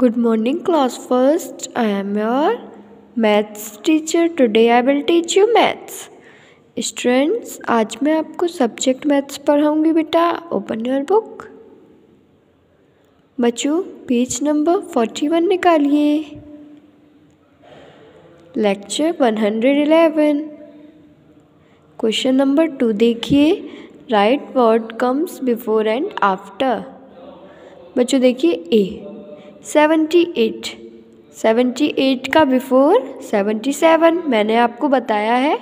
Good morning, class first. I am your maths teacher. Today I will teach you maths. Students आज मैं आपको subject maths पढ़ाऊँगी बेटा. Open your book बच्चों page number forty one निकालिए. Lecture one hundred eleven question number two देखिए. Write word comes before and after बच्चों देखिए A seventy eight. Seventy eight का बिफोर, सेवेंटी सेवन मैंने आपको बताया है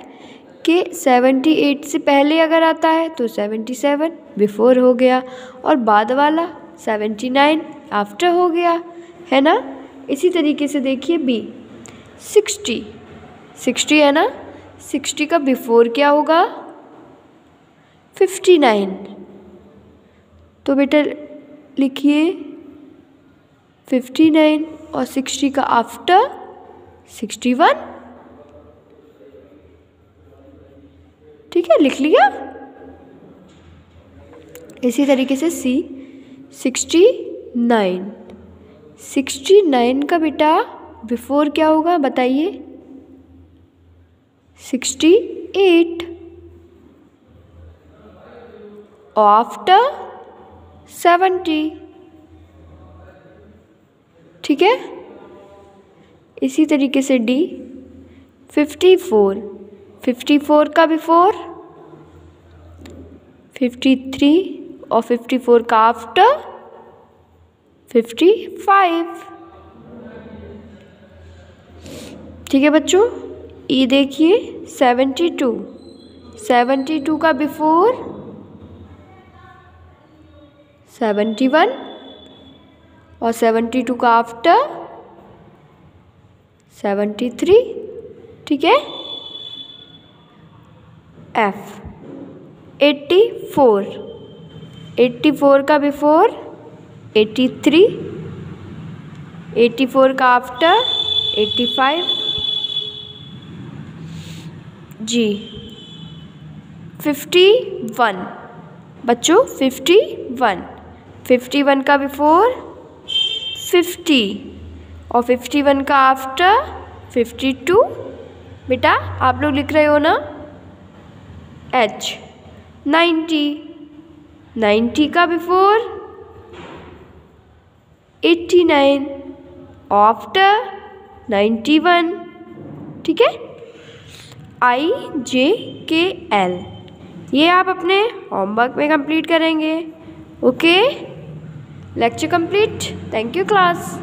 कि सेवेंटी एट से पहले अगर आता है तो सेवेंटी सेवन बिफोर हो गया और बाद वाला सेवेंटी नाइन आफ्टर हो गया, है ना? इसी तरीके से देखिए बी सिक्सटी। सिक्सटी है ना? सिक्सटी का बिफोर क्या होगा? Fifty nine. तो बेटा लिखिए। फिफ्टी नाइन और सिक्सटी का आफ्टर सिक्सटी वन। ठीक है, लिख लिया? इसी तरीके से C sixty nine. Sixty nine का बेटा बिफोर क्या होगा, बताइए? Sixty eight. आफ्टर सेवेंटी ठीक है? इसी तरीके से D fifty four fifty four का बिफोर फिफ्टी थ्री और फिफ्टी फोर का आफ्टर फिफ्टी फाइव ठीक है बच्चों? ई देखिए सेवेंटी टू सेवेंटी टू का बिफोर सेवेंटी वन और सेवेंटी टू का आफ्टर सेवेंटी थ्री ठीक है? F eighty four eighty four का before eighty three eighty four का after eighty five G fifty one बच्चों फिफ्टी वन फिफ्टी वन का before fifty और फिफ्टी वन का आफ्टर फिफ्टी टू बेटा, आप लोग लिख रहे हो ना? एच नाइन्टी नाइन्टी का before eighty nine after ninety one ठीक है? आई जे के एल ये आप अपने होमवर्क में कंप्लीट करेंगे. Okay lecture complete thank you class